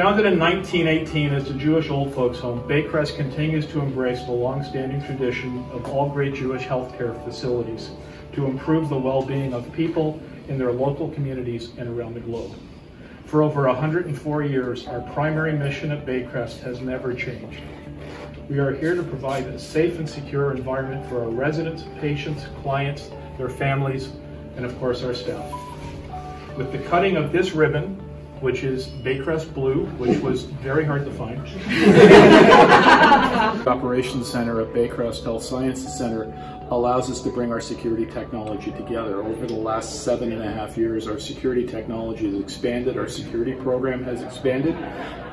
Founded in 1918 as the Jewish Old Folks Home, Baycrest continues to embrace the long-standing tradition of all great Jewish healthcare facilities to improve the well-being of people in their local communities and around the globe. For over 104 years, our primary mission at Baycrest has never changed. We are here to provide a safe and secure environment for our residents, patients, clients, their families, and of course our staff. With the cutting of this ribbon, which is Baycrest Blue, which was very hard to find. Operations Center at Baycrest Health Sciences Center allows us to bring our security technology together. Over the last seven and a half years, our security technology has expanded, our security program has expanded.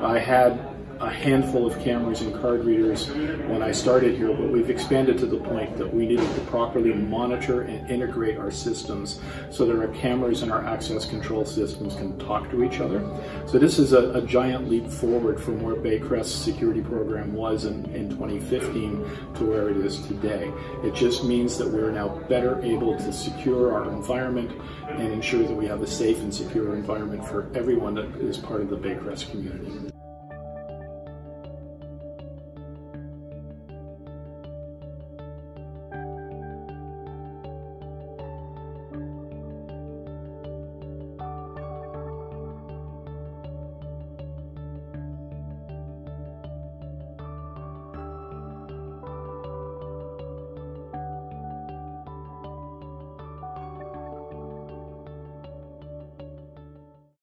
I had a handful of cameras and card readers when I started here, but we've expanded to the point that we needed to properly monitor and integrate our systems so that our cameras and our access control systems can talk to each other. So this is a, a giant leap forward from where Baycrest's security program was in, in 2015 to where it is today. It just means that we're now better able to secure our environment and ensure that we have a safe and secure environment for everyone that is part of the Baycrest community.